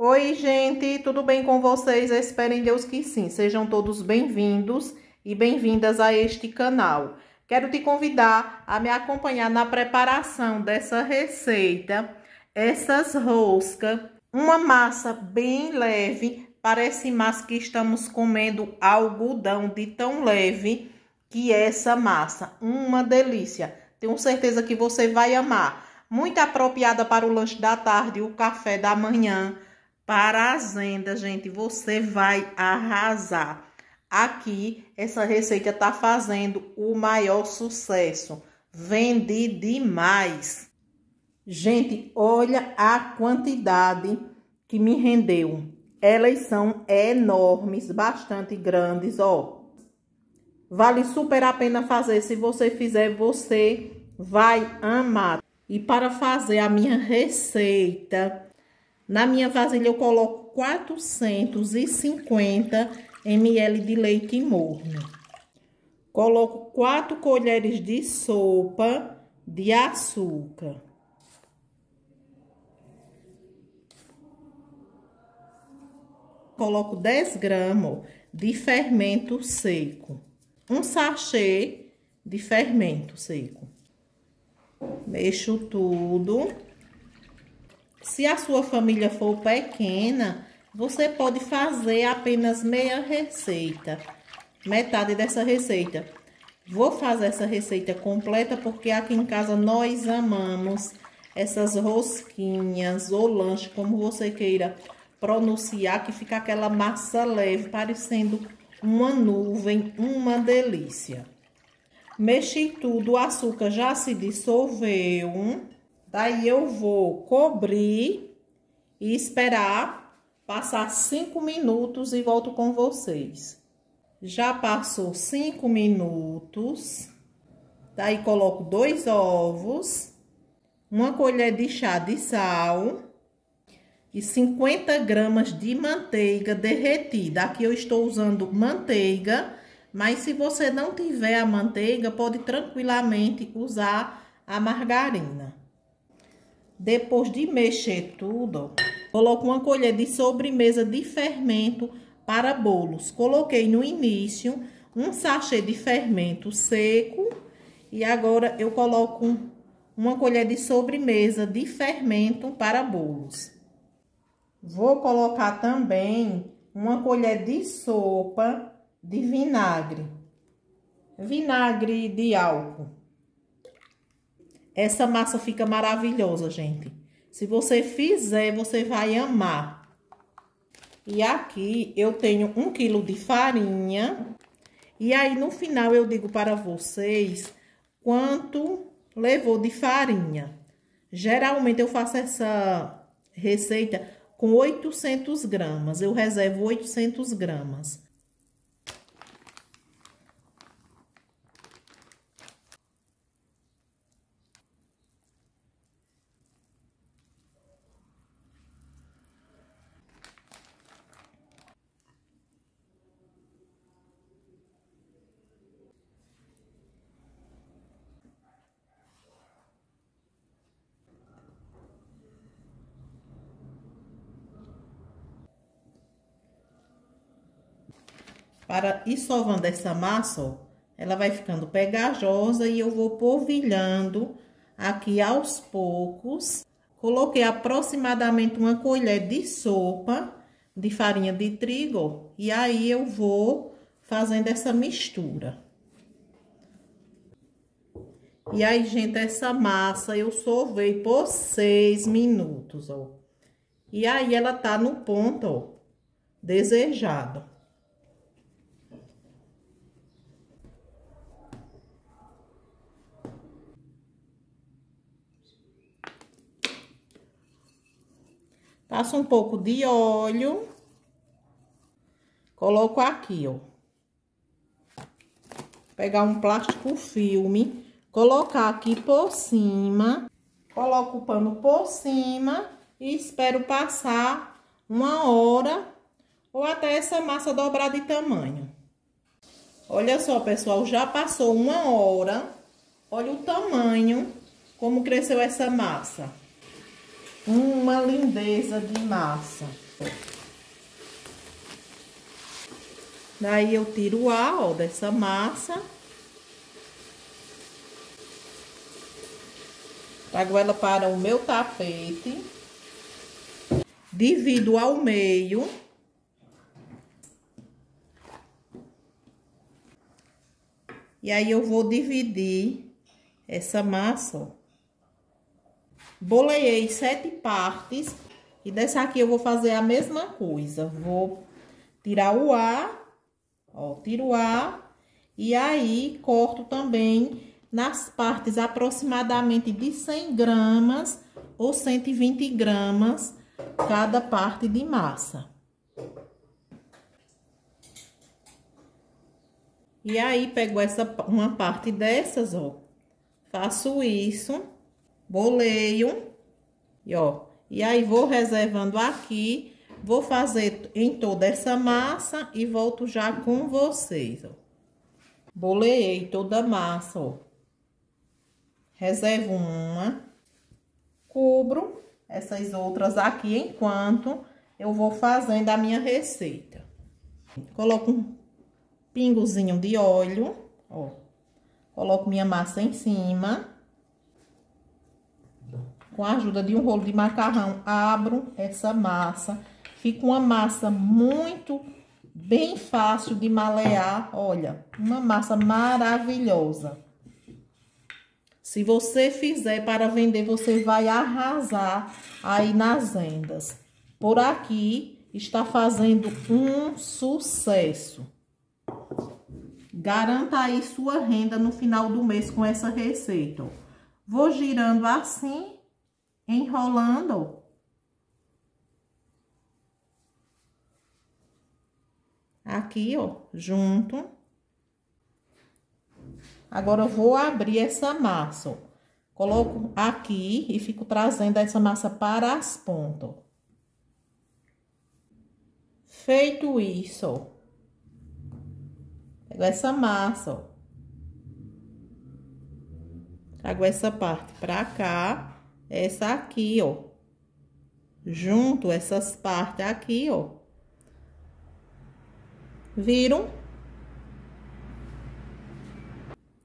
Oi, gente, tudo bem com vocês? espero em Deus que sim. Sejam todos bem-vindos e bem-vindas a este canal. Quero te convidar a me acompanhar na preparação dessa receita, essas roscas, uma massa bem leve, parece massa que estamos comendo algodão de tão leve que essa massa, uma delícia. Tenho certeza que você vai amar. Muito apropriada para o lanche da tarde, o café da manhã, para a agenda, gente, você vai arrasar. Aqui, essa receita tá fazendo o maior sucesso. Vende demais. Gente, olha a quantidade que me rendeu. Elas são enormes, bastante grandes, ó. Vale super a pena fazer. Se você fizer, você vai amar. E para fazer a minha receita, na minha vasilha eu coloco 450 ml de leite morno. Coloco 4 colheres de sopa de açúcar. Coloco 10 gramas de fermento seco. Um sachê de fermento seco. Mexo tudo. Se a sua família for pequena, você pode fazer apenas meia receita, metade dessa receita. Vou fazer essa receita completa porque aqui em casa nós amamos essas rosquinhas ou lanche, como você queira pronunciar, que fica aquela massa leve, parecendo uma nuvem, uma delícia. Mexi tudo, o açúcar já se dissolveu. Daí eu vou cobrir e esperar passar cinco minutos e volto com vocês. Já passou cinco minutos. Daí coloco dois ovos, uma colher de chá de sal e 50 gramas de manteiga derretida. Aqui eu estou usando manteiga mas se você não tiver a manteiga, pode tranquilamente usar a margarina. Depois de mexer tudo, coloco uma colher de sobremesa de fermento para bolos. Coloquei no início um sachê de fermento seco e agora eu coloco uma colher de sobremesa de fermento para bolos. Vou colocar também uma colher de sopa de vinagre. Vinagre de álcool. Essa massa fica maravilhosa, gente. Se você fizer, você vai amar. E aqui eu tenho um quilo de farinha. E aí, no final, eu digo para vocês quanto levou de farinha. Geralmente, eu faço essa receita com 800 gramas. Eu reservo 800 gramas. Para ir sovando essa massa, ó, ela vai ficando pegajosa e eu vou polvilhando aqui aos poucos. Coloquei aproximadamente uma colher de sopa de farinha de trigo e aí eu vou fazendo essa mistura. E aí, gente, essa massa eu sovei por seis minutos, ó. E aí, ela tá no ponto, ó, desejado. Passo um pouco de óleo. Coloco aqui, ó. Pegar um plástico filme, colocar aqui por cima. Coloco o pano por cima e espero passar uma hora ou até essa massa dobrar de tamanho. Olha só, pessoal, já passou uma hora. Olha o tamanho, como cresceu essa massa uma lindeza de massa. Daí eu tiro o ar, ó, dessa massa. Trago ela para o meu tapete. Divido ao meio. E aí eu vou dividir essa massa, ó. Boleei sete partes. E dessa aqui eu vou fazer a mesma coisa. Vou tirar o ar Ó, tiro o ar e aí corto também nas partes aproximadamente de 100 gramas ou 120 gramas cada parte de massa. E aí, pego essa, uma parte dessas, ó, faço isso, boleio, e ó, e aí vou reservando aqui Vou fazer em toda essa massa e volto já com vocês, ó. Boleei toda a massa, ó. Reservo uma. Cubro essas outras aqui enquanto eu vou fazendo a minha receita. Coloco um pingozinho de óleo, ó. Coloco minha massa em cima. Com a ajuda de um rolo de macarrão, abro essa massa Fica uma massa muito bem fácil de malear. Olha, uma massa maravilhosa. Se você fizer para vender, você vai arrasar aí nas vendas. Por aqui está fazendo um sucesso. Garanta aí sua renda no final do mês com essa receita. Vou girando assim, enrolando, aqui, ó, junto. Agora, eu vou abrir essa massa, ó. Coloco aqui e fico trazendo essa massa para as pontas. Feito isso, ó. Pego essa massa, ó. Trago essa parte pra cá, essa aqui, ó. Junto essas partes aqui, ó Viram?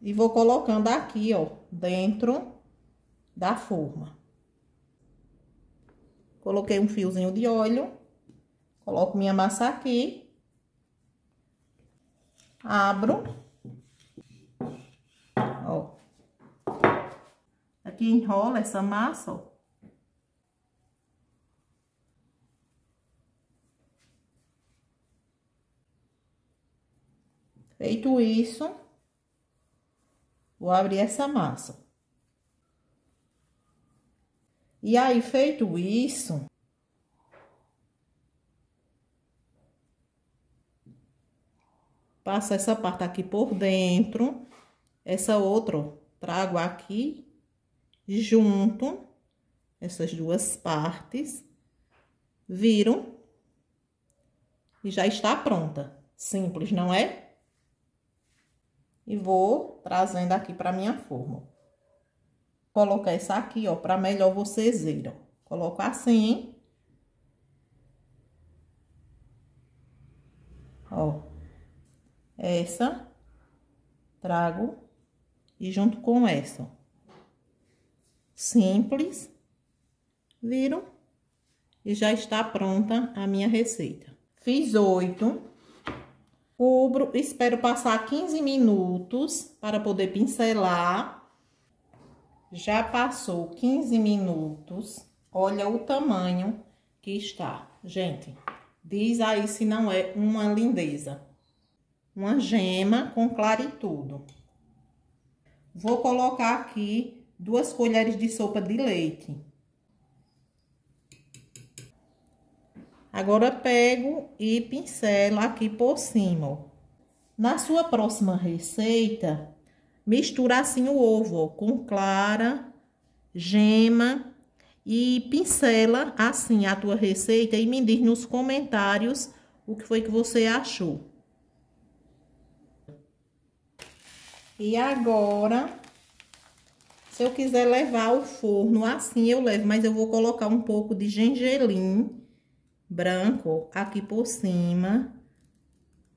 E vou colocando aqui, ó, dentro da forma. Coloquei um fiozinho de óleo. Coloco minha massa aqui. Abro. Ó. Aqui enrola essa massa, ó. Feito isso, vou abrir essa massa. E aí, feito isso, passa essa parte aqui por dentro, essa outra, trago aqui junto, essas duas partes, viram, e já está pronta. Simples, não é? E vou trazendo aqui para minha forma. Colocar essa aqui, ó, para melhor vocês verem. Coloco assim. Ó. Essa. Trago. E junto com essa, Simples. Viram? E já está pronta a minha receita. Fiz oito. Cubro, espero passar 15 minutos para poder pincelar. Já passou 15 minutos. Olha o tamanho que está. Gente, diz aí se não é uma lindeza. Uma gema com claritudo. Vou colocar aqui duas colheres de sopa de leite. Agora, pego e pincelo aqui por cima. Na sua próxima receita, mistura assim o ovo, com clara, gema e pincela assim a tua receita e me diz nos comentários o que foi que você achou. E agora, se eu quiser levar ao forno assim, eu levo, mas eu vou colocar um pouco de gengelim branco aqui por cima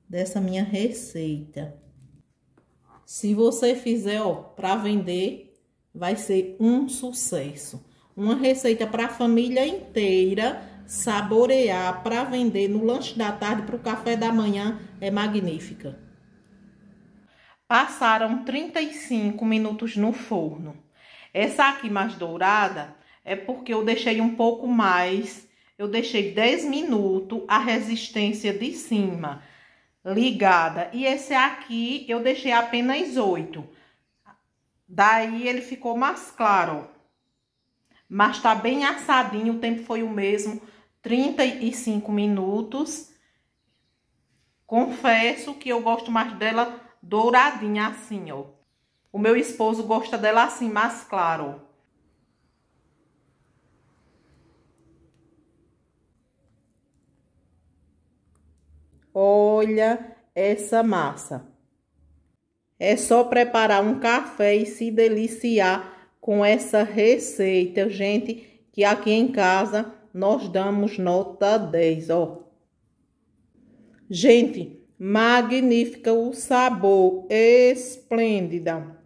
dessa minha receita. Se você fizer, ó, para vender, vai ser um sucesso. Uma receita para a família inteira saborear para vender no lanche da tarde para o café da manhã é magnífica. Passaram 35 minutos no forno. Essa aqui mais dourada é porque eu deixei um pouco mais. Eu deixei 10 minutos a resistência de cima ligada. E esse aqui eu deixei apenas 8. Daí ele ficou mais claro, Mas tá bem assadinho, o tempo foi o mesmo, 35 minutos. Confesso que eu gosto mais dela douradinha assim, ó. O meu esposo gosta dela assim, mais claro. Olha essa massa. É só preparar um café e se deliciar com essa receita, gente, que aqui em casa nós damos nota 10, ó. Gente, magnífica o sabor, esplêndida.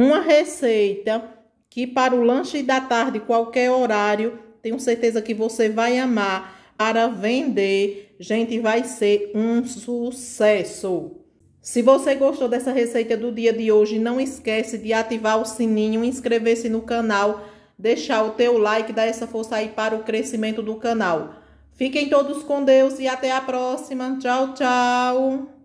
Uma receita que para o lanche da tarde, qualquer horário, tenho certeza que você vai amar para vender. Gente, vai ser um sucesso. Se você gostou dessa receita do dia de hoje, não esquece de ativar o sininho, inscrever-se no canal, deixar o teu like, dar essa força aí para o crescimento do canal. Fiquem todos com Deus e até a próxima. Tchau, tchau.